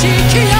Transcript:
she can't